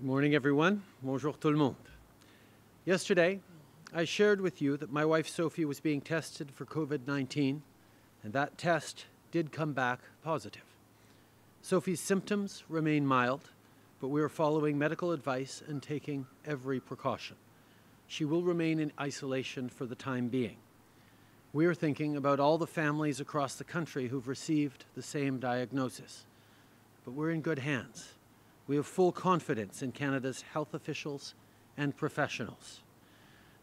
Good morning, everyone. Bonjour tout le monde. Yesterday, I shared with you that my wife Sophie was being tested for COVID 19, and that test did come back positive. Sophie's symptoms remain mild, but we are following medical advice and taking every precaution. She will remain in isolation for the time being. We are thinking about all the families across the country who've received the same diagnosis. But we're in good hands. We have full confidence in Canada's health officials and professionals.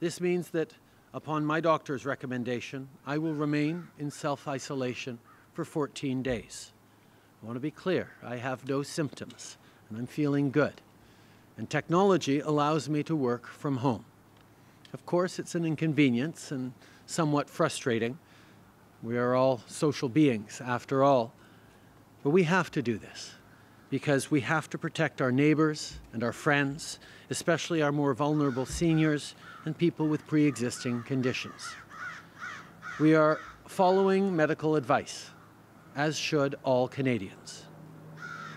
This means that, upon my doctor's recommendation, I will remain in self isolation for 14 days. I want to be clear I have no symptoms and I'm feeling good. And technology allows me to work from home. Of course, it's an inconvenience and somewhat frustrating. We are all social beings, after all. But we have to do this because we have to protect our neighbors and our friends, especially our more vulnerable seniors and people with pre existing conditions. We are following medical advice, as should all Canadians.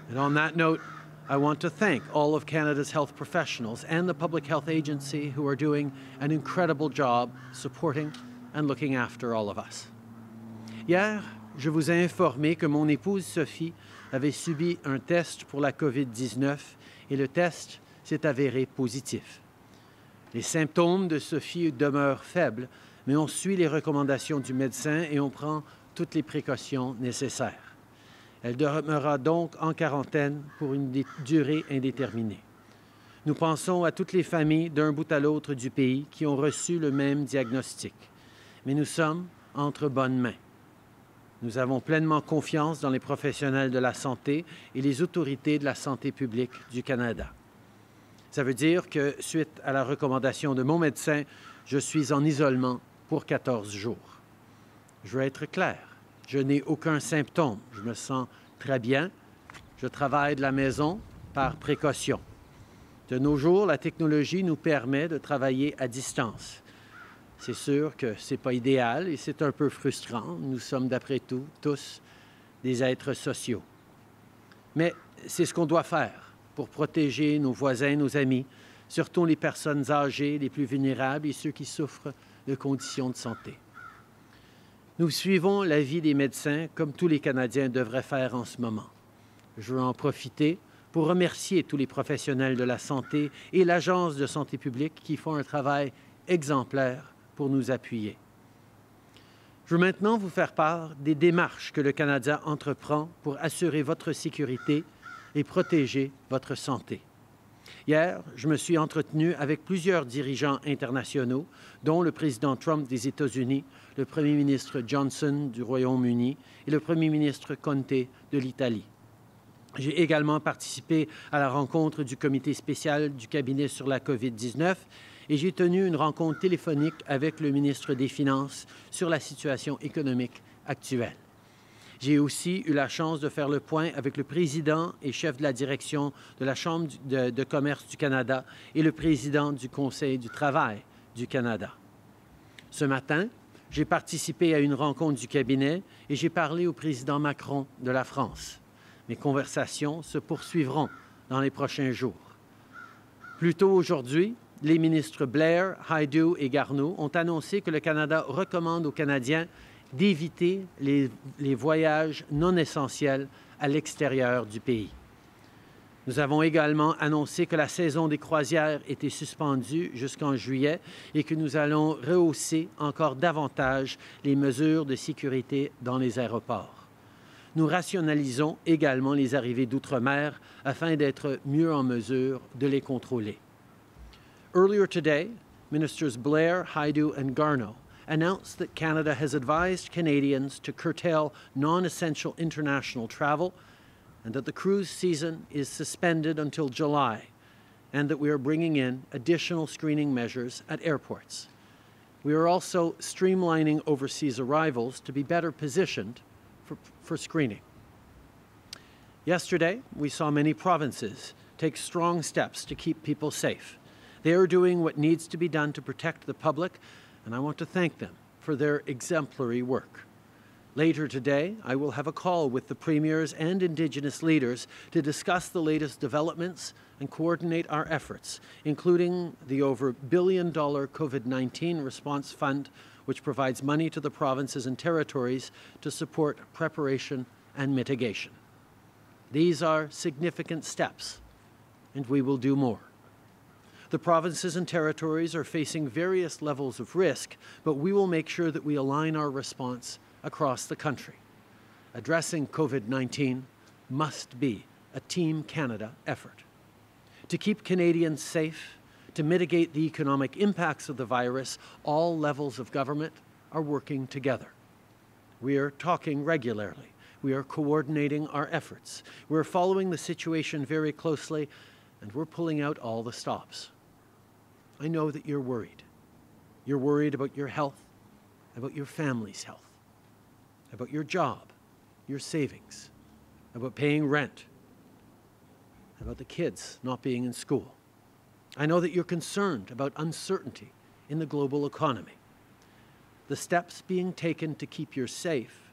And on that note, I want to thank all of Canada's health professionals and the Public Health Agency who are doing an incredible job supporting and looking after all of us. Hier, je vous ai informé que mon épouse Sophie avait subi un test pour la COVID-19 et le test s'est avéré positif. Les symptômes de Sophie demeurent faibles, mais on suit les recommandations du médecin et on prend toutes les précautions nécessaires. Elle demeurera donc en quarantaine pour une durée indéterminée. Nous pensons à toutes les familles d'un bout à l'autre du pays qui ont reçu le même diagnostic, mais nous sommes entre bonnes mains. Nous avons pleinement confiance dans les professionnels de la santé et les autorités de la santé publique du Canada. Ça veut dire que, suite à la recommandation de mon médecin, je suis en isolement pour 14 jours. Je veux être clair, je n'ai aucun symptôme, je me sens très bien, je travaille de la maison par précaution. De nos jours, la technologie nous permet de travailler à distance. C'est sûr que ce n'est pas idéal et c'est un peu frustrant. Nous sommes, d'après tout, tous des êtres sociaux. Mais c'est ce qu'on doit faire pour protéger nos voisins, nos amis, surtout les personnes âgées, les plus vulnérables et ceux qui souffrent de conditions de santé. Nous suivons l'avis des médecins comme tous les Canadiens devraient faire en ce moment. Je veux en profiter pour remercier tous les professionnels de la santé et l'Agence de santé publique qui font un travail exemplaire pour nous appuyer. Je veux maintenant vous faire part des démarches que le Canada entreprend pour assurer votre sécurité et protéger votre santé. Hier, je me suis entretenu avec plusieurs dirigeants internationaux, dont le président Trump des États-Unis, le premier ministre Johnson du Royaume-Uni et le premier ministre Conte de l'Italie. J'ai également participé à la rencontre du comité spécial du cabinet sur la COVID-19 et j'ai tenu une rencontre téléphonique avec le ministre des Finances sur la situation économique actuelle. J'ai aussi eu la chance de faire le point avec le président et chef de la direction de la Chambre de, de commerce du Canada et le président du Conseil du travail du Canada. Ce matin, j'ai participé à une rencontre du cabinet et j'ai parlé au président Macron de la France. Mes conversations se poursuivront dans les prochains jours. Plus tôt aujourd'hui, les ministres Blair, Haidu et Garneau ont annoncé que le Canada recommande aux Canadiens d'éviter les, les, voyages non essentiels à l'extérieur du pays. Nous avons également annoncé que la saison des croisières était suspendue jusqu'en juillet et que nous allons rehausser encore davantage les mesures de sécurité dans les aéroports. Nous rationalisons également les arrivées d'outre-mer afin d'être mieux en mesure de les contrôler. Earlier today, Ministers Blair, Hajdu, and Garneau announced that Canada has advised Canadians to curtail non essential international travel and that the cruise season is suspended until July and that we are bringing in additional screening measures at airports. We are also streamlining overseas arrivals to be better positioned for, for screening. Yesterday, we saw many provinces take strong steps to keep people safe. They are doing what needs to be done to protect the public, and I want to thank them for their exemplary work. Later today, I will have a call with the premiers and Indigenous leaders to discuss the latest developments and coordinate our efforts, including the over billion dollar COVID 19 response fund, which provides money to the provinces and territories to support preparation and mitigation. These are significant steps, and we will do more. The provinces and territories are facing various levels of risk, but we will make sure that we align our response across the country. Addressing COVID 19 must be a Team Canada effort. To keep Canadians safe, to mitigate the economic impacts of the virus, all levels of government are working together. We are talking regularly. We are coordinating our efforts. We're following the situation very closely, and we're pulling out all the stops. I know that you're worried. You're worried about your health, about your family's health about your job, your savings, about paying rent, about the kids not being in school. I know that you're concerned about uncertainty in the global economy. The steps being taken to keep you safe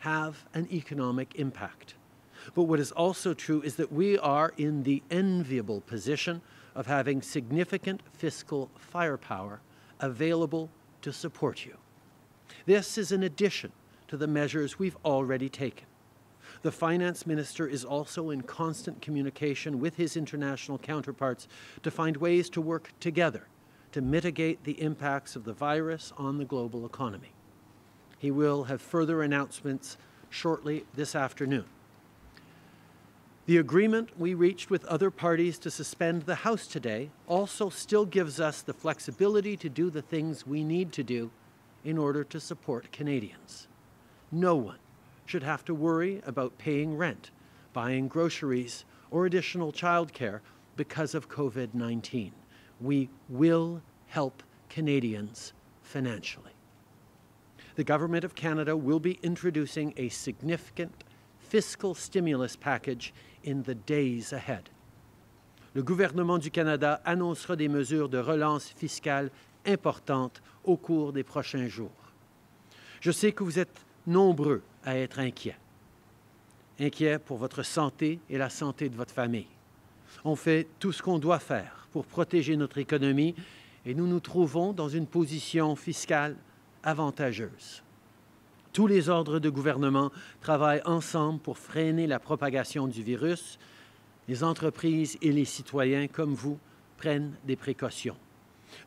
have an economic impact. But what is also true is that we are in the enviable position of having significant fiscal firepower available to support you. This is in addition to the measures we've already taken. The finance minister is also in constant communication with his international counterparts to find ways to work together to mitigate the impacts of the virus on the global economy. He will have further announcements shortly this afternoon. The agreement we reached with other parties to suspend the House today also still gives us the flexibility to do the things we need to do in order to support Canadians. No one should have to worry about paying rent, buying groceries, or additional childcare because of COVID 19. We will help Canadians financially. The Government of Canada will be introducing a significant fiscal stimulus package in the days ahead. Le gouvernement du Canada annoncera des mesures de relance fiscale importantes au cours des prochains jours. Je sais que vous êtes nombreux à être inquiets. Inquiets pour votre santé et la santé de votre famille. On fait tout ce qu'on doit faire pour protéger notre économie et nous nous trouvons dans une position fiscale avantageuse. Tous les ordres de gouvernement travaillent ensemble pour freiner la propagation du virus. Les entreprises et les citoyens comme vous prennent des précautions.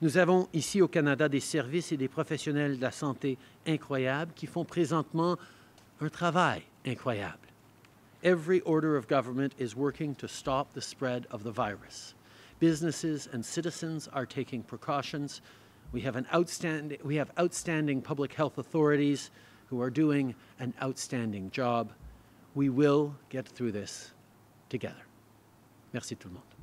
Nous avons ici au Canada des services et des professionnels de la santé incroyables qui font présentement un travail incroyable. Every order of government is working to stop the spread of the virus. Businesses and citizens are taking precautions. We have, an outstanding, we have outstanding public health authorities who are doing an outstanding job. We will get through this together. Merci tout le monde.